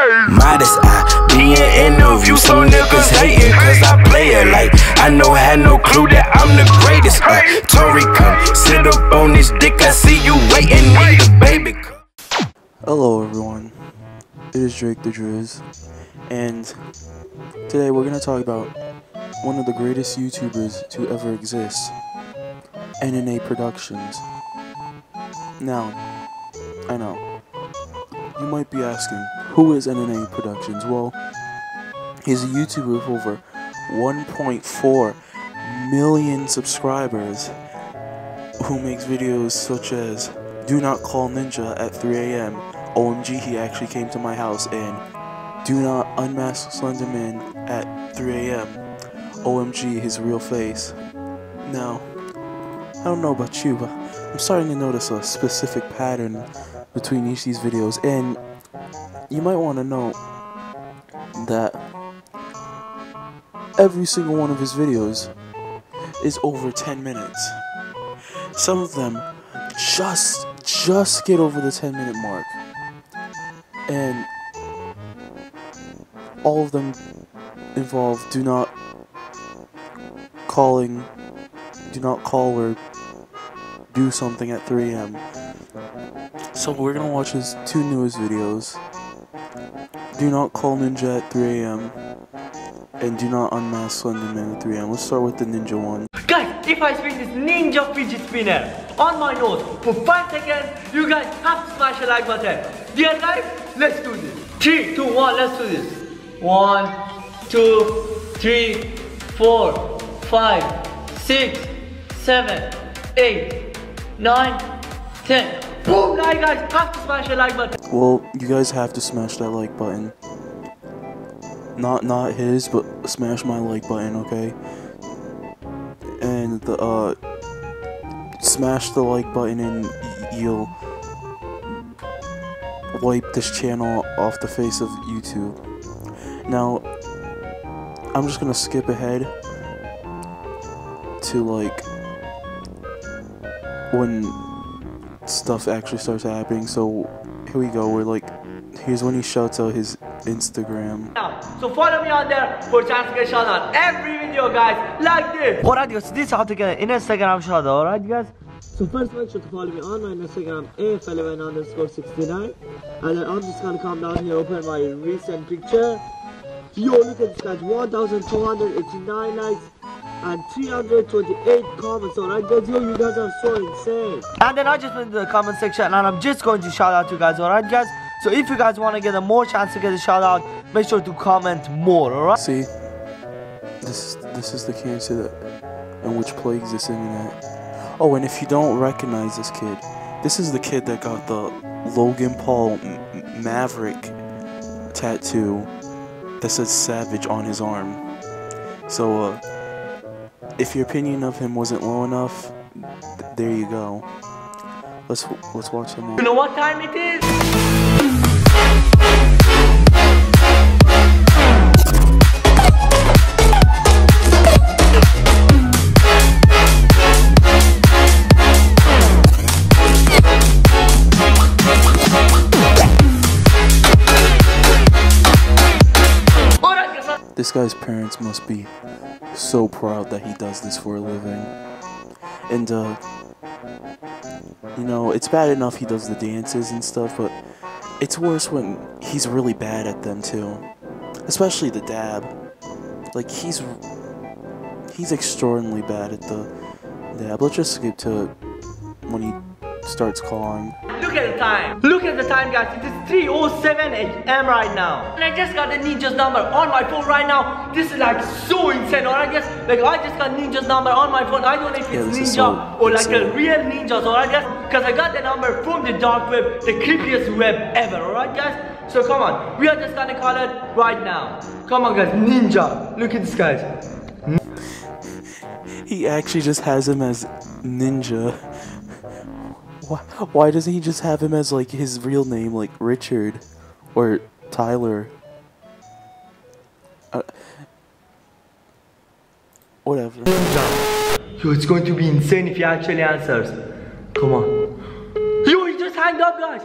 Modest, I be in interview, so niggas hating, cause I play it like I know, had no clue that I'm the greatest. Uh, Tory, come sit up on this dick, I see you waiting, need a baby. Hello everyone, it is Drake the Drizz, and today we're going to talk about one of the greatest YouTubers to ever exist, N&A Productions. Now, I know, you might be asking, who is N&A Productions? Well, he's a YouTuber with over 1.4 million subscribers who makes videos such as Do Not Call Ninja at 3 a.m. OMG, he actually came to my house and Do Not Unmask Slenderman at 3 a.m. OMG, his real face. Now, I don't know about you, but I'm starting to notice a specific pattern between each of these videos, and you might want to know that every single one of his videos is over 10 minutes. Some of them just just get over the 10 minute mark. And all of them involve do not calling do not call or do something at 3 a.m. So we're gonna watch his two newest videos. Do not call Ninja at 3 a.m. and do not unmask Slenderman at 3 a.m. Let's start with the Ninja one. Guys, if I spin this ninja fidget spinner on my nose for 5 seconds, you guys have to smash the like button. Dear guys, let's do this. 3, 2, 1, let's do this. 1, 2, 3, 4, 5, 6, 7, 8, 9, 10. Boom, guys, guys, have to smash the like button. Well, you guys have to smash that like button. Not not his, but smash my like button, okay? And the uh smash the like button and you'll wipe this channel off the face of YouTube. Now, I'm just gonna skip ahead to like when stuff actually starts happening. So here we go. We're like, here's when he shouts out his Instagram. Now, so follow me on there for chance to get shout out every video, guys, like this. Alright, guys, so this is how to get an Instagram shout out, alright, guys? So first make sure to follow me on my Instagram, AF11 underscore 69. And then I'm just gonna come down here, open my recent picture. Yo, look at this, guys, 1,289 likes and 328 comments, alright, guys? Yo, you guys are so insane. And then I just went to the comment section and I'm just going to shout out you guys, alright, guys? So if you guys want to get a more chance to get a shout out, make sure to comment more, alright? See, this this is the cancer that and which plagues this internet. Oh, and if you don't recognize this kid, this is the kid that got the Logan Paul M- Maverick tattoo that says Savage on his arm. So, uh, if your opinion of him wasn't low enough, th- there you go. Let's let's watch some more. You know what time it is? Alright, guys, so- This guy's parents must be so proud that he does this for a living. And, uh, you know, it's bad enough he does the dances and stuff, but it's worse when he's really bad at them too. Especially the dab. Like, he's. He's extraordinarily bad at the dab. Let's just skip to when he starts calling. Look at the time. Look at the time, guys. It is 3:07 a.m. right now, and I just got the ninja's number on my phone right now. This is like so insane. Alright, guys. Like I just got ninja's number on my phone. I don't know if Yeah, it's ninja so or like a insane. real ninjas. Alright, guys. Because I got the number from the dark web, the creepiest web ever. Alright, guys. So come on, we are just gonna call it right now. Come on, guys. Ninja. Look at this, guys. He actually just has him as Ninja. Why, why doesn't he just have him as like his real name, like Richard or Tyler? Uh, whatever. Yo, it's going to be insane if he actually answers. Come on. Yo, he just hanged up, guys.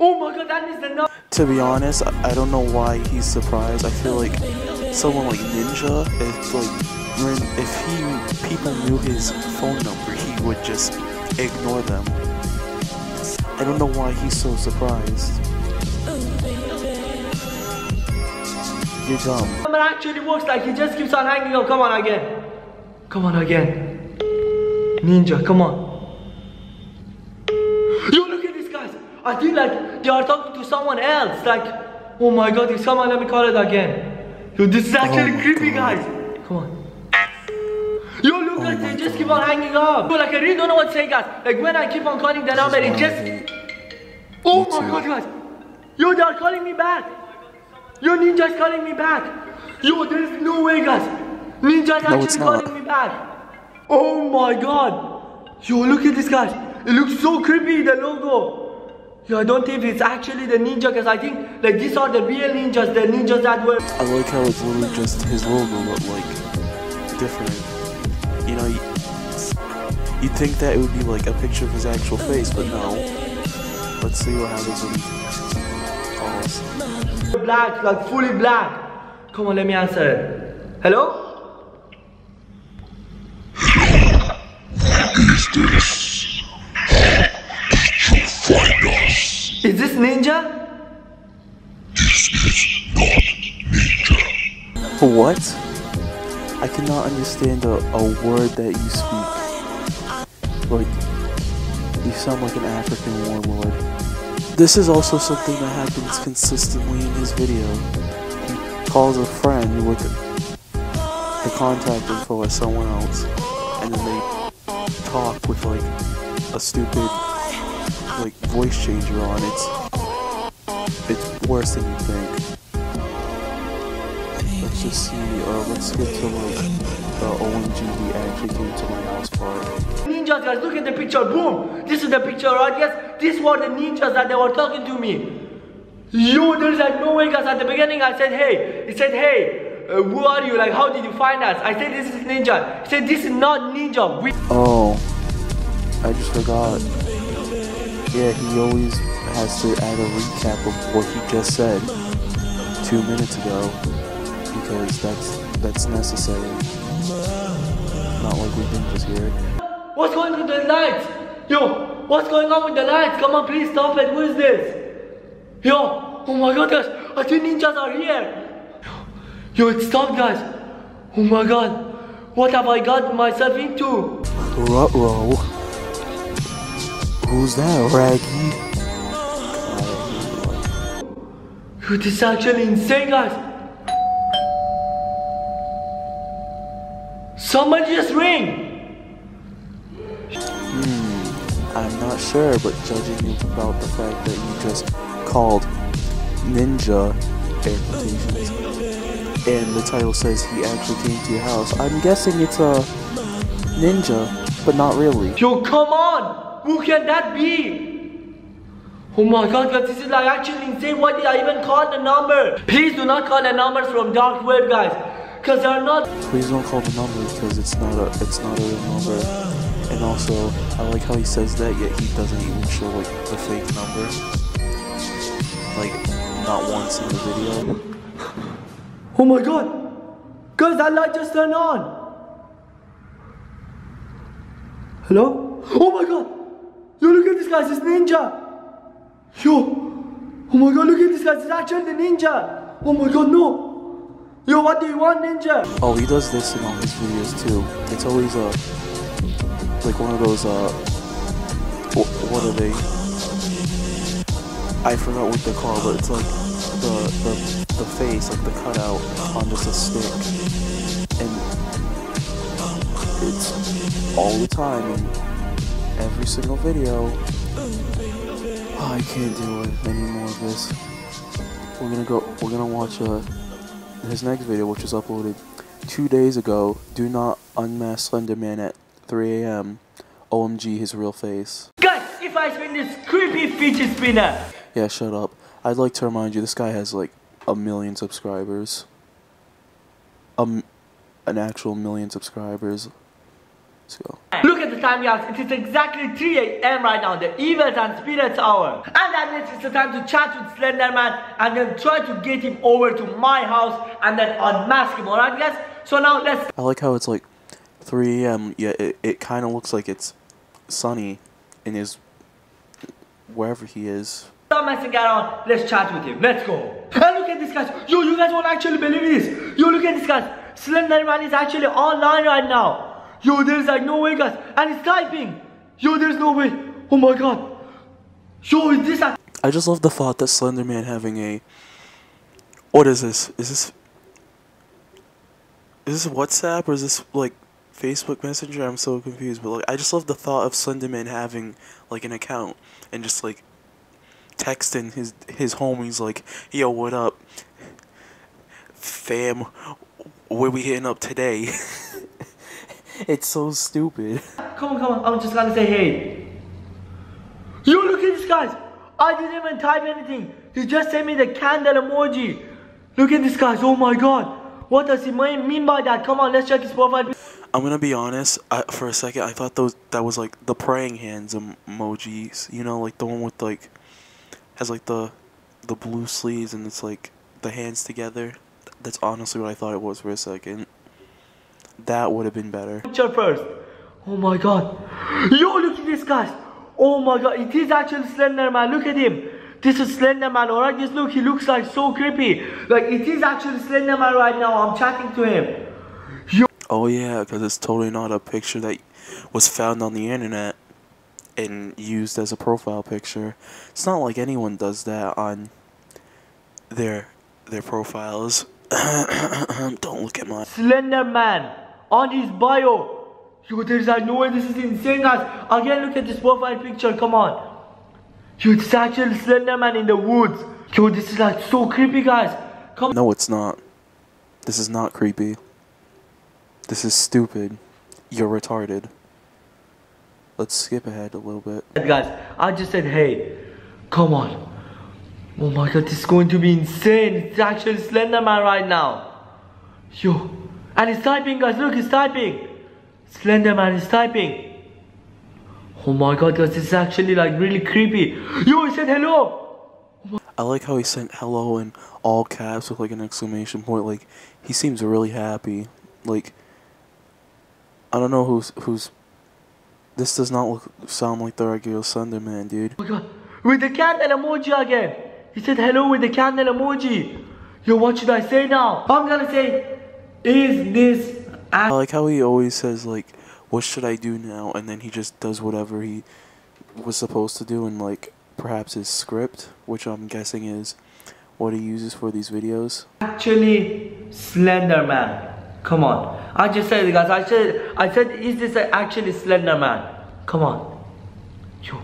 Oh my god, that is the number. To be honest, I I don't know why he's surprised. I feel like someone like Ninja, if like if he people knew his phone number, he would just ignore them. I don't know why he's so surprised. You're dumb. number actually works like he just keeps on hanging up. Come on again. Come on again. Ninja, come on. Yo, look at these guys. I feel like they are talking to someone else. Like, oh my god, this someone let me call it again. Yo, this is actually oh my creepy, God. guys. Come on. Look, they just keep on hanging up. Yo, like, I really don't know what to say, guys. Like, when I keep on calling the number, it just. Oh my god, guys. Yo, they are calling me back. Yo, is calling me back. Yo, there is no way, guys. Ninja's No, it's actually calling me back. Oh my god. Yo, look at this, guys. It looks so creepy, the logo. Yo, I don't think it's actually the ninja, because I think like these are the real ninjas, the ninjas that were. I like how it's literally just his logo, but like different. You know, you, you'd think that it would be like a picture of his actual face, but no. Let's see what happens when he calls. black, like fully black. Come on, let me answer it. Hello? What is this? Is this ninja? This is not ninja. What? I cannot understand a, a word that you speak. Like, you sound like an African warlord. This is also something that happens consistently in his video. He calls a friend with the contact info of someone else, and then they talk with like a stupid like voice changer on. It's it's worse than you think. Let's see. Uh, let's get to like the OMG he actually came to my house part. Ninjas, guys, look at the picture. Boom! This is the picture, right? Yes, these were the ninjas that they were talking to me. Yo, there's like no way, guys. At the beginning, I said, hey. He said, hey, uh, who are you? Like, how did you find us? I said, this is ninja. He said, this is not ninja. We Oh, I just forgot. Yeah, he always has to add a recap of what he just said two minutes ago because that's that's necessary. Not like we didn't just hear it. What's going on with the lights? Yo, what's going on with the lights? Come on, please stop it. Who is this? Yo, oh my god, guys. I think ninjas are here. Yo, it stopped, guys. Oh my god. What have I got myself into? Ruh-roh. Who's that, Raggy? Yo, this is actually insane, guys. Somebody just ring. Hmm, I'm not sure, but judging about the fact that you just called Ninja, air quotations, and the title says he actually came to your house, I'm guessing it's a ninja, but not really. Yo, come on! Who can that be? Oh my god, guys, this is like actually insane. Why did I even call the number? Please do not call the numbers from dark web, guys. Cause they're not. Please don't call the number because it's not a it's not a real number. And also, I like how he says that, yet he doesn't even show like the fake number. Like, not once in the video. Oh my god! Guys, that light just turned on. Hello? Oh my god! Yo, look at this guy, it's ninja! Yo! Oh my god, look at this guys, it's actually the ninja! Oh my god, no! Yo, what do you want, ninja? Oh, he does this in all his videos too. It's always uh like one of those uh what are they? I forgot what they're called, but it's like the the the face, like the cutout on just a stick, and it's all the time in every single video. Oh, I can't do it any more of this. We're gonna go. We're gonna watch uh his next video, which was uploaded two days ago. Do not unmask Slenderman at 3 a.m. OMG, his real face. Guys, if I spin this creepy fidget spinner, Yeah, shut up. I'd like to remind you, this guy has like a million subscribers. Um, an actual million subscribers. Let's go. Look at the time guys, it is exactly 3 a.m. right now, the evils and spirits hour. And that means it's the time to chat with Slenderman and then try to get him over to my house and then unmask him, alright guys? So now let's I like how it's like 3 a.m. Yeah, it, it kind of looks like it's sunny in his wherever he is. stop messing around, let's chat with him, let's go. And look at this guys, yo you guys won't actually believe this. Yo look at this guys, Slenderman is actually online right now. Yo there's like no way guys, and it's typing. Yo there's no way, oh my god. Yo is this a I just love the thought that Slenderman having a. What is this? Is this. Is this WhatsApp or is this like Facebook Messenger? I'm so confused. But like, I just love the thought of Slenderman having like an account and just like texting his his homies like, "Yo, what up, fam? Where we hitting up today?" it's so stupid. Come on, come on. I'm just gonna say hey. You look at this, guys. I didn't even type anything. He just sent me the candle emoji. Look at this, guys. Oh my god. What does he mean mean by that? Come on, let's check his profile. I'm gonna be honest. I, for a second, I thought those that was like the praying hands emojis. You know, like the one with like has like the the blue sleeves and it's like the hands together. That's honestly what I thought it was for a second. That would have been better. Picture first. Oh my god. Yo, look at this, guys. Oh my god. It is actually Slender Man. Look at him. This is Slender Man, alright? Just look, he looks like so creepy. Like, it is actually Slender Man right now. I'm chatting to him. Yo Oh yeah, because it's totally not a picture that was found on the internet and used as a profile picture. It's not like anyone does that on their their profiles. Don't look at my. Slender Man on his bio. Yo, there's like no way this is insane, guys. Again, look at this profile picture. Come on. Yo, it's actually Slender Man in the woods. Yo, this is like so creepy, guys. Come No, it's not. This is not creepy. This is stupid. You're retarded. Let's skip ahead a little bit. guys. I just said, hey, come on. Oh my god, this is going to be insane. It's actually Slender Man right now. Yo, and he's typing, guys. Look, he's typing. Slender Man is typing. Oh my god, guys, this is actually like really creepy. Yo, he said hello. I like how he sent hello in all caps with like an exclamation point. Like he seems really happy. Like I don't know who's who's. This does not look sound like the regular Slenderman, dude. Oh my god, with the candle emoji again. He said hello with the candle emoji. Yo, what should I say now? I'm gonna say, is this I like how he always says like, "What should I do now?" and then he just does whatever he was supposed to do in like perhaps his script, which I'm guessing is what he uses for these videos. actually Slender Man? Come on. I just said it, guys. I said, I said, is this actually Slender Man? Come on. Yo,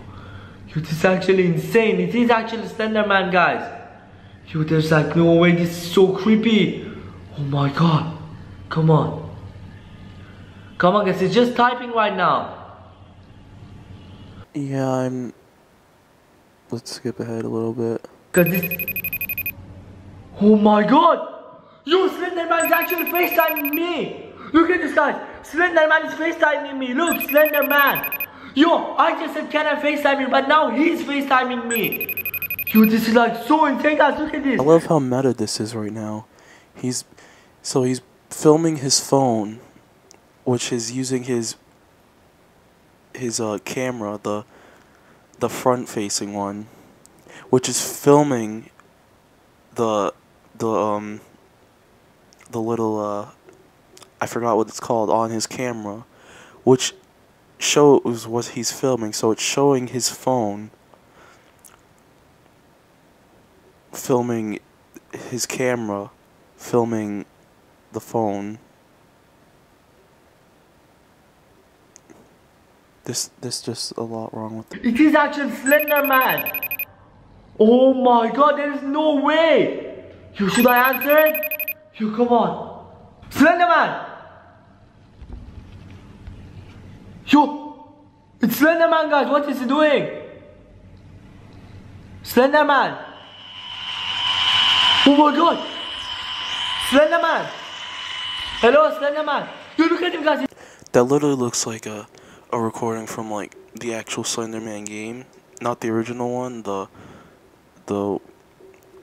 yo, this is actually insane. It is actually Slender Man, guys. Yo, there's like no way. This is so creepy. Oh my god. Come on. Come on, guys. he's just typing right now. Yeah, I'm. Let's skip ahead a little bit. Cause this. Oh my god! Yo, Slenderman is actually FaceTiming me! Look at this guys! Slenderman is FaceTiming me! Look, Slenderman! Yo, I just said can I FaceTime you, but now he's FaceTiming me! Yo, this is like so insane guys, look at this! I love how meta this is right now. He's so he's filming his phone, which is using his his uh camera, the the front facing one, which is filming the the um the little uh I forgot what it's called on his camera, which shows what he's filming. So it's showing his phone filming his camera filming the phone. This this just a lot wrong with It is actually Slenderman! Oh my god, there is no way! Yo, should I answer it? Yo, come on. Slenderman! Yo! It's Slenderman, guys. What is he doing? Slenderman! Oh my god! Slenderman! Hello, Slenderman! Look at him, guys. That literally looks like a a recording from like the actual Slenderman game, not the original one, the the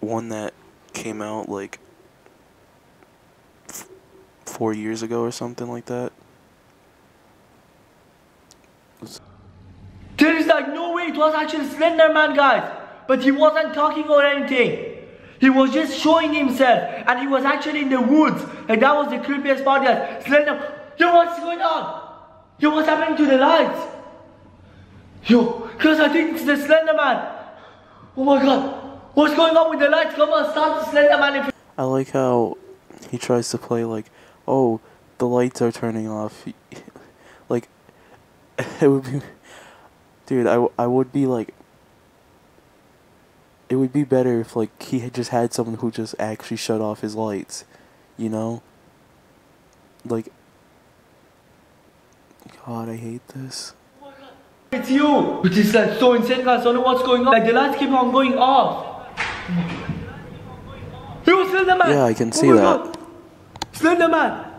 one that came out like f- 4 years ago or something like that. There is like no way it was actually Slender Man, guys. But he wasn't talking or anything. He was just showing himself, and he was actually in the woods. Like that was the creepiest part, guys. Slender, yo, what's going on? Yo, what's happening to the lights? Yo, cause I think it's the Slender Man. Oh my God, what's going on with the lights? Come on, start the Slender Man. I like how he tries to play like, oh, the lights are turning off. like, it would be, dude. I, I would be like, it would be better if like he had just had someone who just actually shut off his lights, you know. Like, God, I hate this. It's you! Which is like so insane guys, I don't know what's going on. Like the lights keep on going off. You Slenderman! Yeah, I can Oh see my that. God. Slenderman!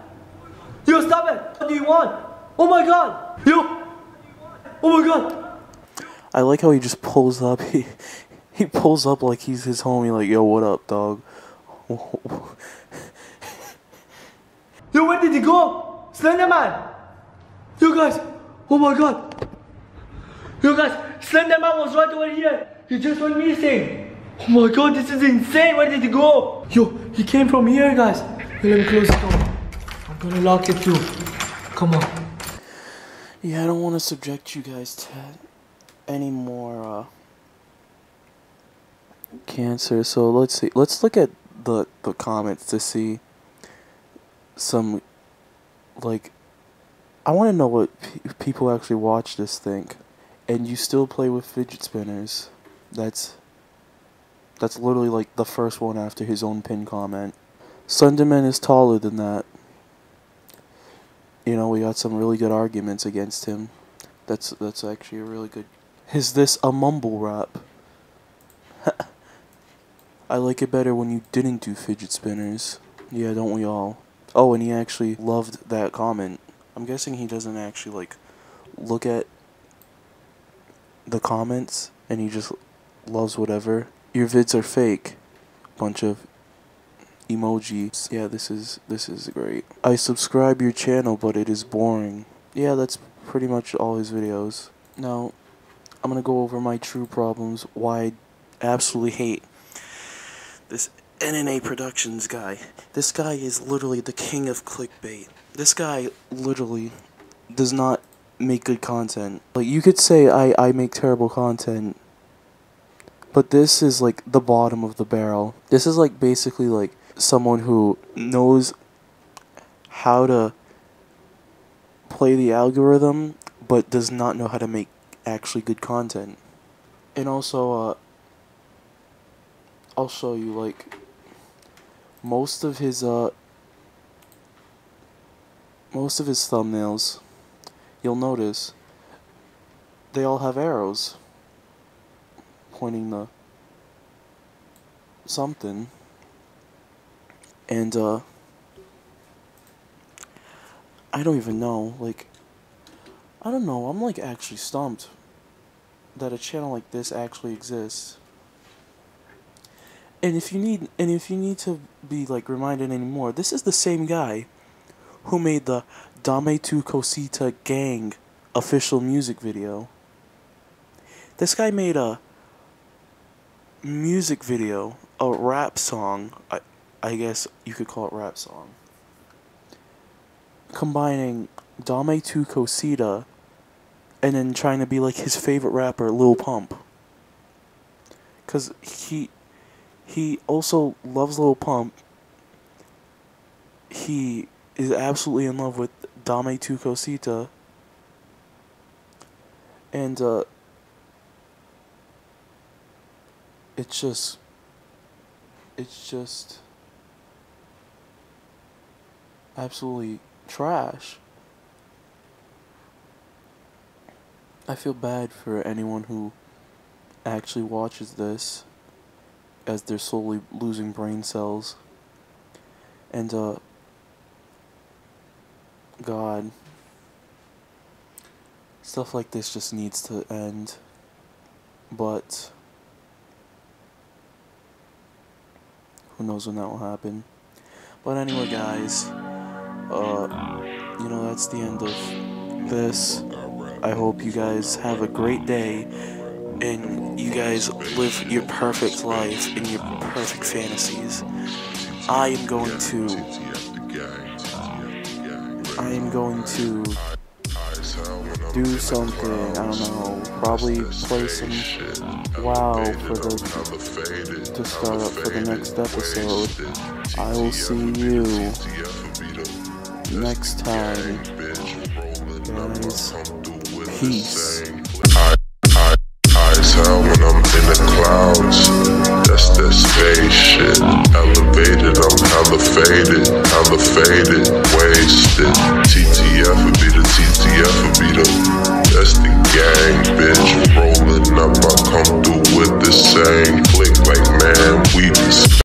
You stop it! What do you want? Oh my god! You! Oh my god! I like how he just pulls up. He he pulls up like he's his homie. Like, yo, what up, dog? Yo, where did he go? Slenderman! You guys! Oh my god! You guys! Slenderman was right over here! He just went missing! Oh my god, this is insane! Where did he go? Yo, he came from here, guys! Let me close the door. I'm gonna lock it too. Come on. Yeah, I don't want to subject you guys to any more uh, cancer. So let's see. Let's look at the the comments to see some like. I want to know what pe- people actually watch this think, and you still play with fidget spinners. That's that's literally like the first one after his own pin comment. Sunderman is taller than that you know, we got some really good arguments against him. That's that's actually a really good. Is this a mumble rap? I like it better when you didn't do fidget spinners. Yeah, don't we all? Oh, and he actually loved that comment. I'm guessing he doesn't actually like look at the comments and he just loves whatever. Your vids are fake. Bunch of emojis. Yeah, this is this is great. I subscribe your channel, but it is boring. Yeah, that's pretty much all his videos. Now, I'm gonna go over my true problems. Why I absolutely hate this N&A Productions guy. This guy is literally the king of clickbait. This guy literally does not make good content. Like you could say I I make terrible content. But this is like the bottom of the barrel. This is like basically like someone who knows how to play the algorithm but does not know how to make actually good content. And also uh I'll show you like most of his uh most of his thumbnails you'll notice they all have arrows pointing the something. And uh I don't even know like I don't know I'm like actually stumped that a channel like this actually exists and if you need and if you need to be like reminded anymore this is the same guy who made the Dame Tu Cosita Gang official music video this guy made a music video, a rap song, I, I guess you could call it rap song, combining Dame Tu Cosita and then trying to be like his favorite rapper, Lil Pump. Cause he he also loves Lil Pump. He is absolutely in love with Dame Tu Cosita. And uh it's just it's just absolutely trash. I feel bad for anyone who actually watches this as they're slowly losing brain cells. And uh God stuff like this just needs to end. But who knows when that will happen. But anyway, guys, uh, you know, that's the end of this. I hope you guys have a great day and you guys live your perfect life in your perfect fantasies. I am going to. I am going to do something. I don't know. Probably play some WoW for the to start up for the next episode. I will see you next time, guys. Peace tell when I'm in the clouds. That's that space shit. Elevated, I'm hella faded, hella faded, wasted. TTF would be the TTF would be the. That's the gang, bitch. Rolling up, I come through with the same click like man, we